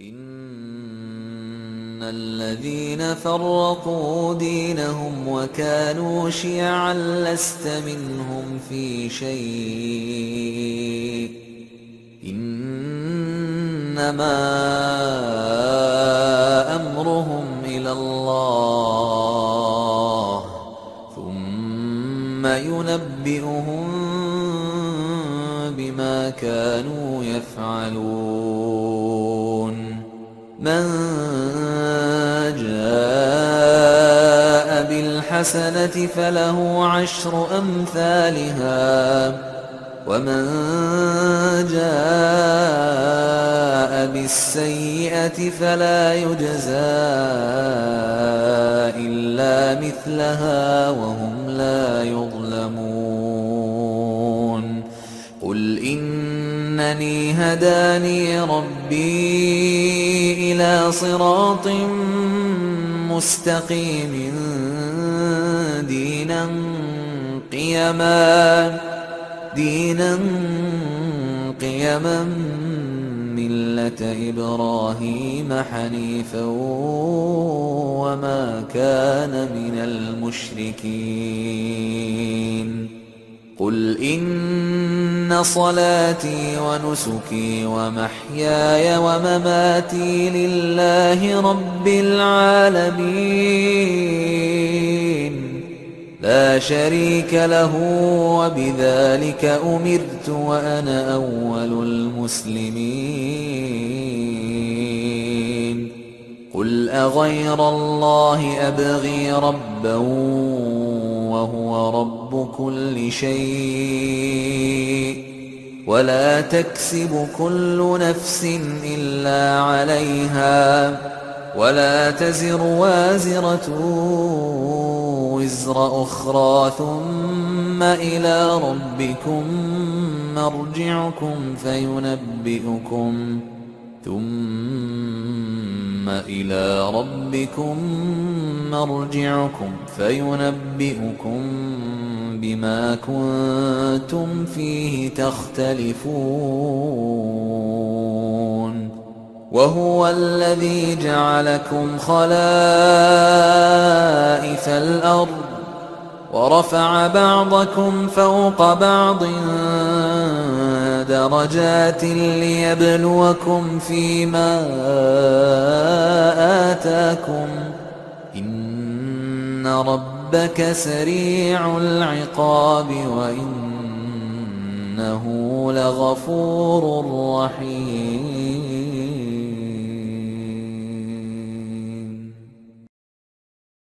إن الذين فرقوا دينهم وكانوا شيعا لست منهم في شيء إنما أمرهم إلى الله ثم ينبئهم بما كانوا يفعلون من جاء بالحسنة فله عشر أمثالها ومن جاء بالسيئة فلا يجزى إلا مثلها وهم إنني هداني ربي إلى صراط مستقيم دينا قيما دينا قيما ملة إبراهيم حنيفا وما كان من المشركين. قل إن صلاتي ونسكي ومحياي ومماتي لله رب العالمين. لا شريك له وبذلك أمرت وأنا أول المسلمين. قل أغير الله أبغي ربا وهو رب كل شيء ولا تكسب كل نفس إلا عليها ولا تزر وازرة وزر أخرى ثم إلى ربكم مرجعكم فينبئكم ثم إلى ربكم مرجعكم فينبئكم بما كنتم فيه تختلفون وهو الذي جعلكم خلائف الأرض ورفع بعضكم فوق بعض درجات ليبلوكم فيما آتاكم. إن ربك سريع العقاب وإنه لغفور رحيم.